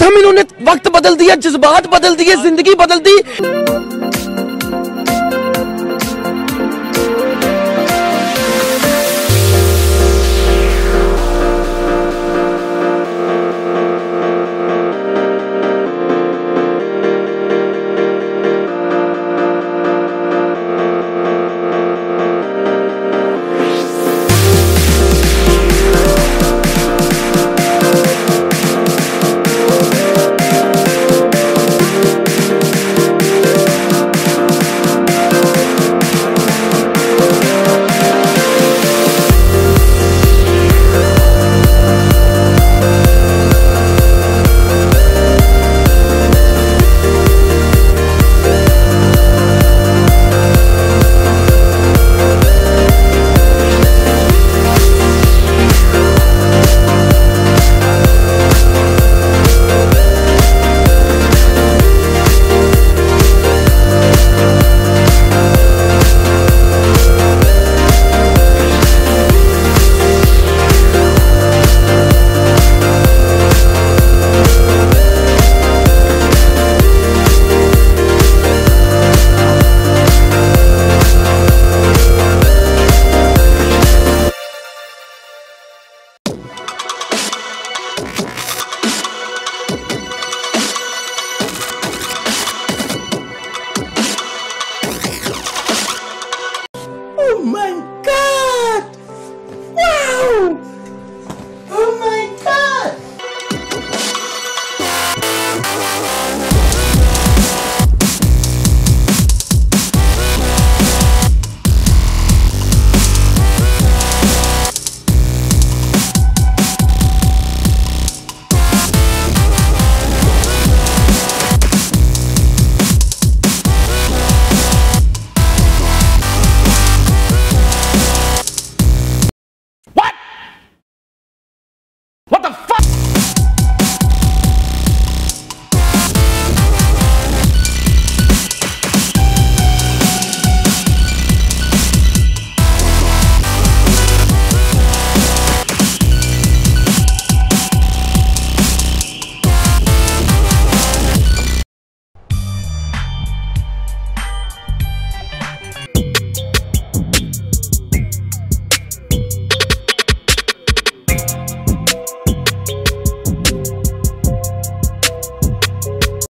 एकदम इन्होंने वक्त बदल दिया जज्बात बदल दिए ज़िंदगी बदल दी। mind